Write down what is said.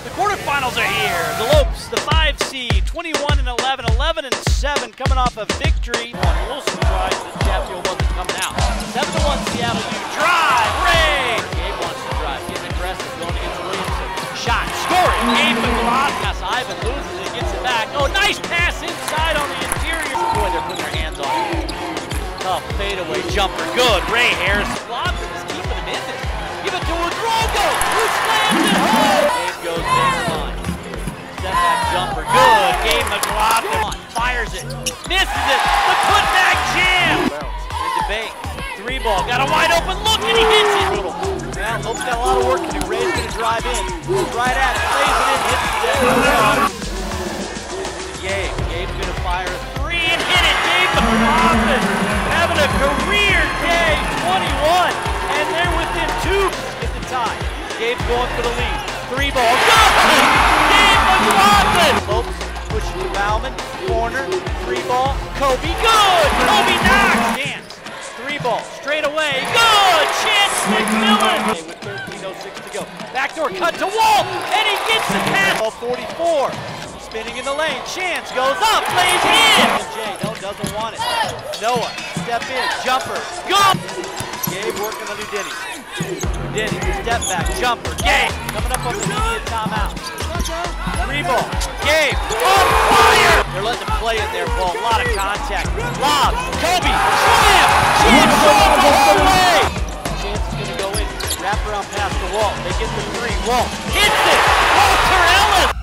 The quarterfinals are here. The Lopes, the 5 seed, 21 and 11, 11 and 7, coming off a victory. A little surprised that Chatfield wasn't coming out. 7 to 1 Seattle U. Drive, Ray! Gabe wants to drive, getting aggressive, going against Williamson. Shot, scoring. Gabe McGlothan. Yes, Ivan loses it, gets it back. Oh, nice pass inside on the interior. Boy, they're putting their hands on it. Tough fadeaway jumper, good. Ray Harris. Lobs is keeping him in there. Give it to Udrogo, Gabe McGlothan fires it, misses it. The putback jam. In debate. Three ball, got a wide open look and he hits it. Well, Lopes got a lot of work to do. Ray's gonna drive in. Right at it, plays it in, hits it. Gabe, Gabe's gonna fire a three and hit it. Gabe McGlothan having a career day, 21, and they're within two. Get the tie. Gabe's going for the lead. Three ball, good! Gabe McGlothan! Ball, Kobe, good! Kobe knocks! Chance, three ball, straight away, good! Chance McMillian! Okay, with 13.06 to go. Backdoor cut to Wall. and he gets the pass. Ball 44, spinning in the lane, Chance goes up, plays in! Jay, no, doesn't want it. Noah, step in, jumper, good! Gabe working on Udini. Udini, step back, jumper, Gabe, coming up on the timeout. Three ball, Gabe, on Lob, Kobe, slam! Chance off the whole way! Chance is gonna go in, wrap around past the wall. They get the three, Wall hits it! Walter Ellis!